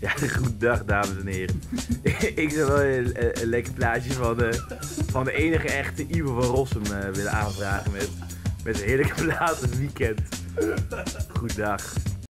Ja, goedendag dames en heren. ik zou wel een, een, lekker plaatje van de, van de enige echte Ivo van Rossum uh, willen aanvragen met, met een heerlijke plaat weekend. Goedendag.